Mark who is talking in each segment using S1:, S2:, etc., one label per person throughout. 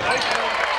S1: はい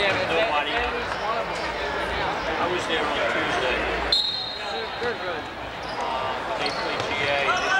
S1: Yeah, nobody. I was there on Tuesday. they uh, They play GA.